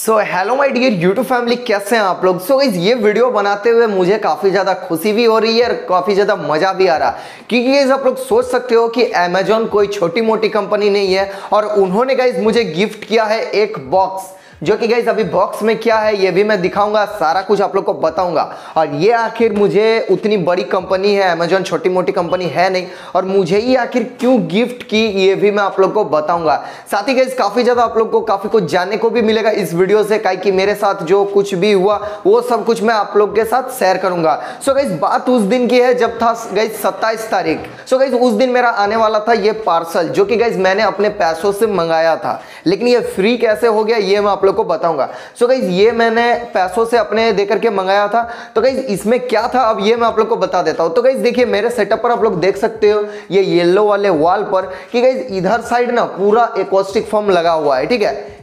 So hello my dear YouTube family कैसे हैं आप लोग? सो so, इस ये वीडियो बनाते हुए मुझे काफ़ी ज़्यादा खुशी भी हो रही है और काफ़ी ज़्यादा मज़ा भी आ रहा है। क्योंकि गाइज़ आप लोग सोच सकते हो कि अमेजोन कोई छोटी मोटी कंपनी नहीं है और उन्होंने गाइज़ मुझे गिफ्ट किया है एक बॉक्स जो कि गाइज़ अभी बॉक्स में क्या है, ये भी मैं दिखाऊँगा, सारा कुछ आप लोग को बताऊँगा। और ये आखिर मुझे उतनी बड़ी कंपनी है अमेजोन छोटी मोटी कंपनी है नहीं, और मुझे ही आखिर क्यों गिफ्ट की, ये भी मैं आप लोग को बताऊँगा। साथ ही गाइज़ काफ़ी ज़्यादा आप लोग को काफ़ी कुछ जानने को भी मिलेगा इस वीडियो से काई कि मेरे साथ जो कुछ भी हुआ, वो सब कुछ मैं आप लोग के साथ शेयर करूँगा। सो गाइज़ बात उस दिन की है जब था गाइज़ सत्ताईस तारीख। सो गाइज़ उस दिन मेरा आने वाला था ये पार्सल जो कि गाइज़ मैंने अपने पैसों से मंगाया था। लेकिन ये फ्री कैसे हो गया, ये मैं आप लोग को बताऊँगा। सो so गाइज़ ये मैंने पैसों से अपने दे करके मंगाया था। तो गाइज़ इसमें क्या था? अब ये मैं आप लोग को बता देता हूँ। तो गाइज़ देखिए, मेरे सेटअप पर आप लोग देख सकते हो ये येलो वाले वॉल पर कि गाइज़ इधर साइड ना पूरा एकोस्टिक फॉर्म लगा हुआ है, ठीक है?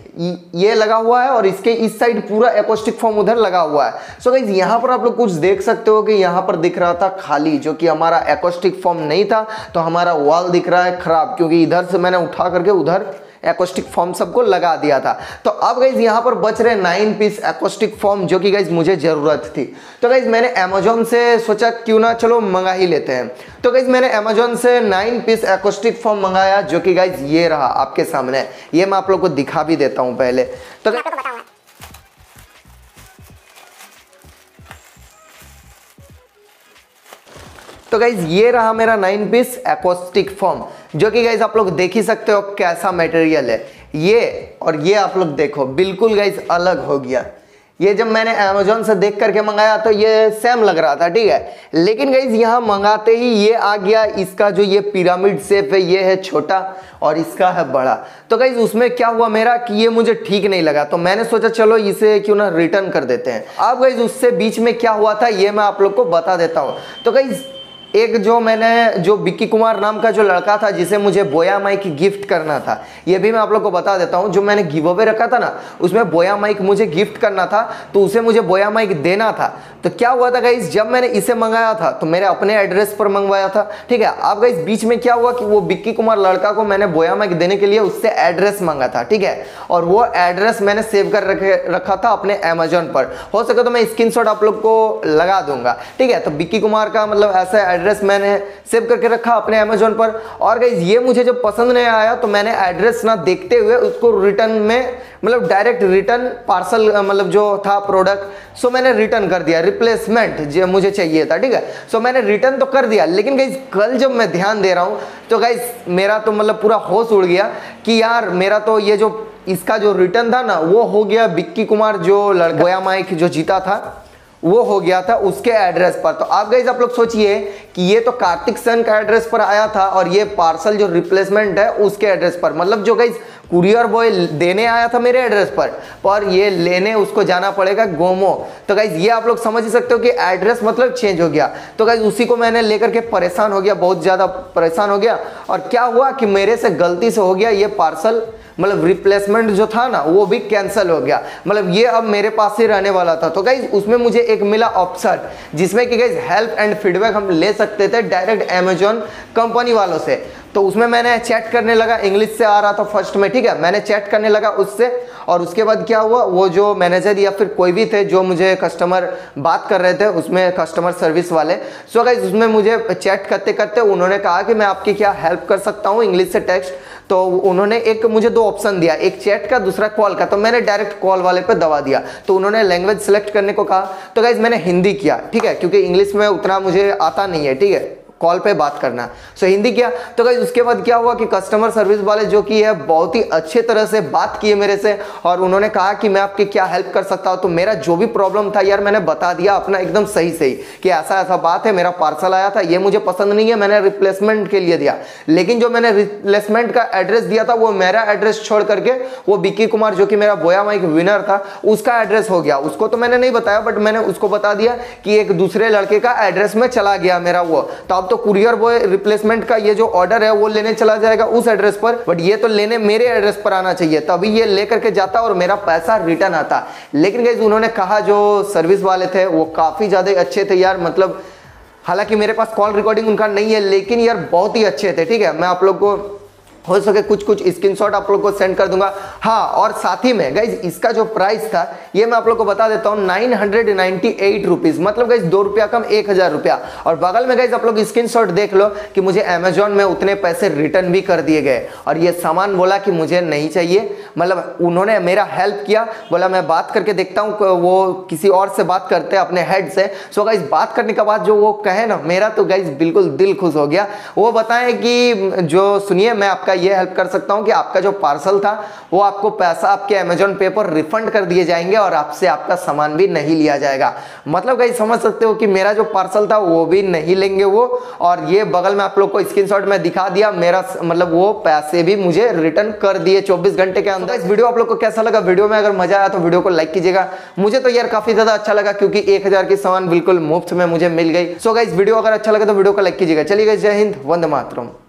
ये लगा हुआ है और इसके इस साइड पूरा एकोस्टिक फॉर्म उधर लगा हुआ है। सो गाइज़ यहाँ पर आप लोग कुछ देख सकते हो कि यहाँ पर दिख रहा था खाली, जो कि हमारा एकोस्टिक फॉर्म नहीं था। तो हमारा वॉल दिख रहा है खराब, क्योंकि इधर से मैंने उठा करके उधर एकोस्टिक फॉर्म सबको लगा दिया था। तो अब गाइज़ यहाँ पर बच रहे नाइन पीस एकोस्टिक फॉर्म जो कि गाइज़ मुझे ज़रूरत थी। तो गाइज़ मैंने अमेजोन से सोचा क्यों ना चलो मंगा ही लेते हैं। तो गाइज़ मैंने अमेजोन से नाइन पीस एक्स्टिक फॉर्म मंगाया जो कि गाइज़ ये रहा आपके सामने। ये मैं आप लोग को दिखा भी देता हूँ पहले। तो तो गाइज़ ये रहा मेरा नाइन पीस एकोस्टिक फॉर्म जो कि गाइज़ आप लोग देख ही सकते हो कैसा मटेरियल है। ये और ये आप लोग देखो, बिल्कुल गाइज़ अलग हो गया। ये जब मैंने अमेजोन से देख करके मंगाया तो ये सेम लग रहा था, ठीक है? लेकिन गाइज़ यहाँ मंगाते ही ये आ गया, इसका जो ये पिरामिड शेप है, ये है छोटा और इसका है बड़ा। तो गाइज़ उसमें क्या हुआ मेरा कि ये मुझे ठीक नहीं लगा तो मैंने सोचा चलो इसे क्यों ना रिटर्न कर देते हैं। अब गाइज़ उससे बीच में क्या हुआ था, ये मैं आप लोग को बता देता हूँ। तो गाइज़ एक जो मैंने, जो बिक्की कुमार नाम का जो लड़का था, जिसे मुझे बोया माइक गिफ्ट करना था, ये भी मैं आप लोग को बता देता हूँ, जो मैंने गिव अवे रखा था ना, उसमें बोया माइक मुझे गिफ्ट करना था तो उसे मुझे बोया माइक देना था। तो क्या हुआ था गाइज़ जब मैंने इसे मंगाया था तो मेरे अपने एड्रेस पर मंगवाया था, ठीक है? अब गाइज़ बीच में क्या हुआ कि वो बिक्की कुमार लड़का को मैंने बोया माइक देने के लिए उससे एड्रेस मांगा था, ठीक है? और वो एड्रेस मैंने सेव कर रखे, रखा था अपने अमेजोन पर। हो सके तो मैं स्क्रीन आप लोग को लगा दूँगा, ठीक है? तो बिक्की कुमार का मतलब ऐसा एड्रेस मैंने सेव करके रखा अपने अमेजोन पर। और गाइज़ ये मुझे जब पसंद नहीं आया तो मैंने एड्रेस ना देखते हुए उसको रिटर्न में मतलब डायरेक्ट रिटर्न पार्सल मतलब जो था प्रोडक्ट सो मैंने रिटर्न कर दिया। रिप्लेसमेंट जो मुझे चाहिए था, ठीक है? सो मैंने रिटर्न तो कर दिया, लेकिन गाइज़ कल जब मैं ध्यान दे रहा हूँ तो गाइज़ मेरा तो मतलब पूरा होश उड़ गया कि यार, मेरा तो ये जो, इसका जो रिटर्न था ना, वो हो गया बिक्की कुमार जो लड़कोया माइक जो जीता था। वो हो गया था उसके एड्रेस पर। तो आप गई आप लोग सोचिए कि ये तो कार्तिक सन का एड्रेस पर आया था और ये पार्सल जो रिप्लेसमेंट है उसके एड्रेस पर। मतलब जो गई कुरियर बॉय देने आया था मेरे एड्रेस पर पर ये लेने उसको जाना पड़ेगा गोमो। तो गाइज़ ये आप लोग समझ ही सकते हो कि एड्रेस मतलब चेंज हो गया। तो गाइज़ उसी को मैंने लेकर के परेशान हो गया, बहुत ज़्यादा परेशान हो गया। और क्या हुआ कि मेरे से गलती से हो गया ये पार्सल मतलब रिप्लेसमेंट जो था ना, वो भी कैंसिल हो गया। मतलब ये अब मेरे पास ही रहने वाला था। तो गाइज़ उसमें मुझे एक मिला ऑप्शन जिसमें कि गाइज़ हेल्प एंड फीडबैक हम ले सकते थे डायरेक्ट अमेजोन कंपनी वालों से। तो उसमें मैंने चैट करने लगा इंग्लिश से आ रहा था फ़र्स्ट में, ठीक है? मैंने चैट करने लगा उससे और उसके बाद क्या हुआ? वो जो मैनेजर या फिर कोई भी थे जो मुझे कस्टमर बात कर रहे थे, उसमें कस्टमर सर्विस वाले। सो गाइज़ उसमें मुझे चैट करते करते उन्होंने कहा कि मैं आपकी क्या हेल्प कर सकता हूँ इंग्लिश से टेक्स्ट तो उन्होंने एक, मुझे दो ऑप्शन दिया, एक चैट का, दूसरा कॉल का। तो मैंने डायरेक्ट कॉल वाले पे दबा दिया। तो उन्होंने लैंग्वेज सेलेक्ट करने को कहा। तो गाइज़ मैंने हिंदी किया, ठीक है? क्योंकि इंग्लिश में उतना मुझे आता नहीं है, ठीक है? कॉल पे बात करना। सो so, हिंदी किया तो गाइज़ उसके बाद क्या हुआ कि कस्टमर सर्विस वाले जो कि है बहुत ही अच्छे तरह से बात किए मेरे से और उन्होंने कहा कि मैं आपकी क्या हेल्प कर सकता हूँ। तो मेरा जो भी प्रॉब्लम था यार मैंने बता दिया अपना एकदम सही सही कि ऐसा ऐसा बात है मेरा पार्सल आया था ये मुझे पसंद नहीं है मैंने रिप्लेसमेंट के लिए दिया। लेकिन जो मैंने रिप्लेसमेंट का एड्रेस दिया था वो मेरा एड्रेस छोड़ करके वो बिक्की कुमार जो कि मेरा बोया माइक विनर था उसका एड्रेस हो गया। उसको तो मैंने नहीं बताया बट मैंने उसको बता दिया कि एक दूसरे लड़के का एड्रेस में चला गया मेरा वो। तो अब तो कुरियर बॉय रिप्लेसमेंट का ये जो ऑर्डर है, वो लेने चला जाएगा उस एड्रेस पर। बट ये तो लेने मेरे एड्रेस पर आना चाहिए। तभी ये लेकर के जाता और मेरा पैसा रिटर्न आता। लेकिन गई उन्होंने कहा, जो सर्विस वाले थे, वो काफ़ी ज़्यादा अच्छे थे यार। मतलब हालाँकि मेरे पास कॉल रिकॉर्डिंग उनका नहीं है, लेकिन यार बहुत ही अच्छे थे, ठीक है? मैं आप लोग को हो सके कुछ कुछ स्क्रीनशॉट आप लोग को सेंड कर दूँगा। हाँ और साथ ही में गाइज़ इसका जो प्राइस था, ये मैं आप लोग को बता देता हूँ nine hundred ninety eight rupees मतलब गाइज़ दो रुपया कम, एक हज़ार रुपया। और बगल में गाइज़ आप लोग स्क्रीनशॉट देख लो कि मुझे अमेजोन में उतने पैसे रिटर्न भी कर दिए गए। और ये सामान बोला कि मुझे नहीं चाहिए। मतलब उन्होंने मेरा हेल्प किया, बोला, मैं बात करके देखता हूँ वो किसी और से बात करते हैं, अपने हेड से। सो गाइज़ बात करने के बाद जो वो कहे ना, मेरा तो गाइज़ बिल्कुल दिल खुश हो गया। वो बताएँ कि, जो, सुनिए, मैं आपका ये हेल्प कर सकता हूँ कि आपका जो पार्सल था वो आपको पैसा आपके अमेजोन पे पर रिफंड कर दिए जाएँगे और आपसे आपका सामान भी नहीं लिया जाएगा। मतलब गाइज़ समझ सकते हो कि मेरा जो पार्सल था वो भी नहीं लेंगे वो। और ये बगल में आप लोग को स्क्रीनशॉट में दिखा दिया मेरा मतलब वो पैसे भी मुझे रिटर्न कर दिए 24 घंटे के अंदर। इस वीडियो आप लोग को कैसा लगा? वीडियो में अगर मज़ा आया तो वीडियो को लाइक कीजिएगा। मुझे तो यार काफ़ी ज़्यादा अच्छा लगा क्योंकि एक हज़ार की सामान बिल्कुल मुफ़्त में मुझे मिल गई। सो so, गाइस वीडियो अगर अच्छा लगा तो वीडियो को लाइक कीजिएगा। चलिए जय हिंद वंदे मातरम।